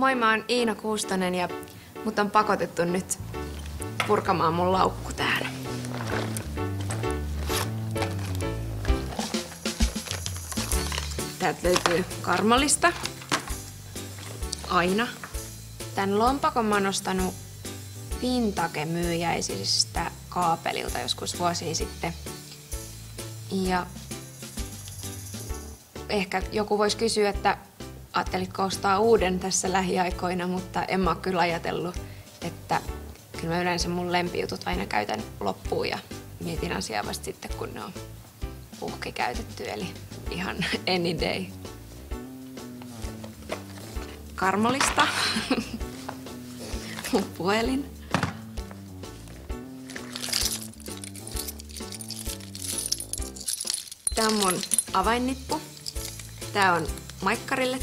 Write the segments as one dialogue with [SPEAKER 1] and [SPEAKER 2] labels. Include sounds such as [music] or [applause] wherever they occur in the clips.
[SPEAKER 1] Moi, mä oon Iina Kuustonen ja mut on pakotettu nyt purkamaan mun laukku täällä. Täältä löytyy karmalista. Aina. Tän lompakon mä oon ostanut Vintage-myyjäisistä kaapelilta joskus vuosia sitten. Ja ehkä joku voisi kysyä, että ajattelitko ostaa uuden tässä lähiaikoina, mutta en mä kyllä ajatellut, että kyllä mä yleensä mun lempijutut aina käytän loppuun ja mietin asiaa vasta sitten, kun ne on puhki käytetty, eli ihan [laughs] any day. Karmolista. mun puhelin. Tää on mun avainnippu. Tää on maikkarille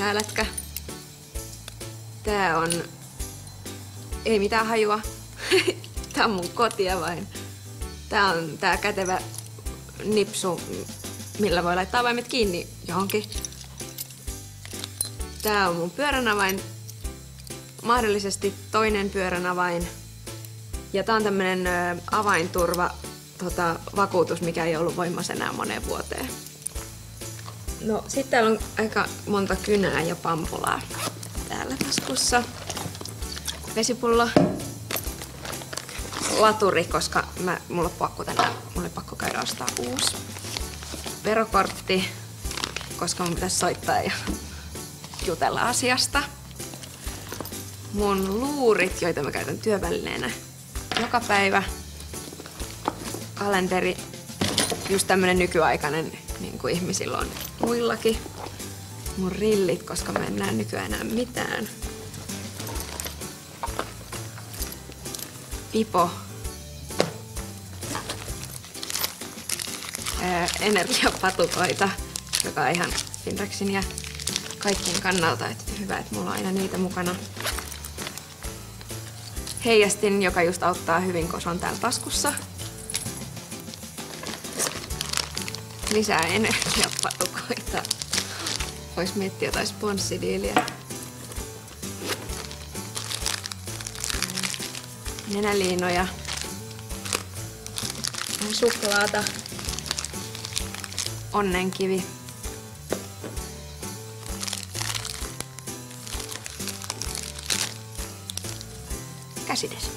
[SPEAKER 1] tää lätkä. Tää on... Ei mitään hajua. [laughs] tää on mun kotia vain. Tää on tää kätevä nipsu, millä voi laittaa avaimet kiinni johonkin. Tää on mun pyörän avain. Mahdollisesti toinen pyörän avain. Ja tää on tämmönen avainturva tota, vakuutus, mikä ei ollut voimassa enää moneen vuoteen. No sitten täällä on aika monta kynää ja pampulaa täällä taskussa. Vesipullo. Laturi, koska mä, mulla on pakko tänään, mulla on pakko käydä ostaa uusi. Verokortti, koska mun pitäisi soittaa ja jutella asiasta. Mun luurit, joita mä käytän työvälineenä joka päivä. Kalenteri, just tämmönen nykyaikainen niin kuin ihmisillä on muillakin. Mun rillit, koska mä en näe nykyään enää mitään. Pipo. Ää, energiapatukoita, joka on ihan Finrexin ja kaikkien kannalta. Että hyvä, että mulla on aina niitä mukana. Heijastin, joka just auttaa hyvin, se on täällä taskussa. Lisää energiapatukoita. Vois miettiä jotain sponssidiiliä. Nenäliinoja. Suklaata. Onnenkivi. Käsides.